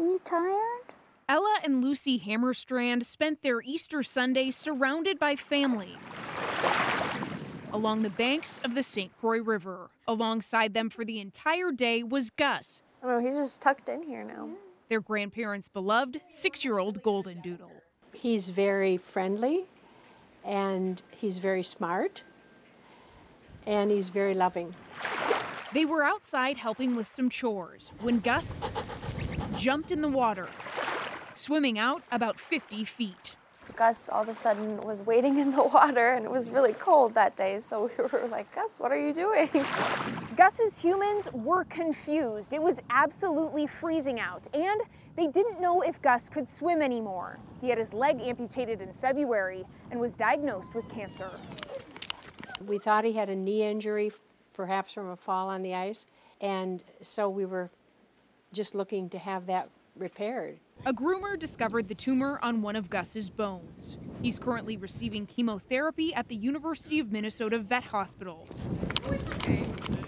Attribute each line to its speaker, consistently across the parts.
Speaker 1: Are you tired?
Speaker 2: Ella and Lucy Hammerstrand spent their Easter Sunday surrounded by family along the banks of the St. Croix River. Alongside them for the entire day was Gus.
Speaker 3: Oh, he's just tucked in here now.
Speaker 2: Their grandparents' beloved six year old golden doodle.
Speaker 4: He's very friendly and he's very smart and he's very loving.
Speaker 2: They were outside helping with some chores when Gus jumped in the water, swimming out about 50 feet.
Speaker 3: Gus all of a sudden was wading in the water and it was really cold that day. So we were like, Gus, what are you doing?
Speaker 5: Gus's humans were confused. It was absolutely freezing out, and they didn't know if Gus could swim anymore. He had his leg amputated in February and was diagnosed with cancer.
Speaker 4: We thought he had a knee injury, perhaps from a fall on the ice, and so we were just looking to have that repaired.
Speaker 2: A groomer discovered the tumor on one of Gus's bones. He's currently receiving chemotherapy at the University of Minnesota Vet Hospital.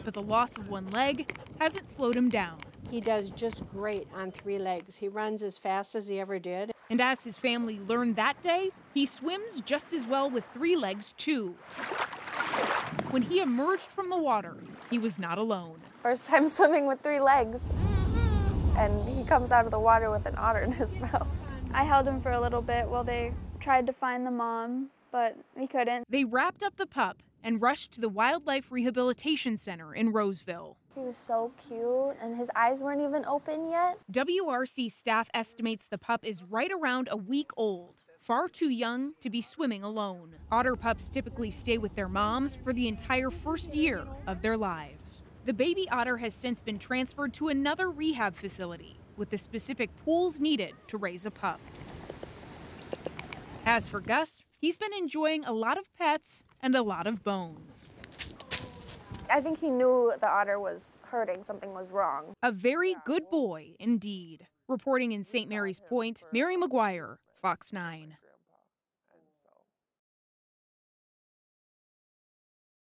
Speaker 2: But the loss of one leg hasn't slowed him down.
Speaker 4: He does just great on three legs. He runs as fast as he ever did.
Speaker 2: And as his family learned that day, he swims just as well with three legs, too. When he emerged from the water, he was not alone.
Speaker 3: First time swimming with three legs. And he comes out of the water with an otter in his mouth.
Speaker 1: I held him for a little bit while they tried to find the mom, but we couldn't.
Speaker 2: They wrapped up the pup and rushed to the Wildlife Rehabilitation Center in Roseville.
Speaker 3: He was so cute, and his eyes weren't even open yet.
Speaker 2: WRC staff estimates the pup is right around a week old, far too young to be swimming alone. Otter pups typically stay with their moms for the entire first year of their lives. The baby otter has since been transferred to another rehab facility with the specific pools needed to raise a pup. As for Gus, he's been enjoying a lot of pets and a lot of bones.
Speaker 3: I think he knew the otter was hurting, something was wrong.
Speaker 2: A very good boy indeed. Reporting in St. Mary's Point, Mary McGuire, Fox 9.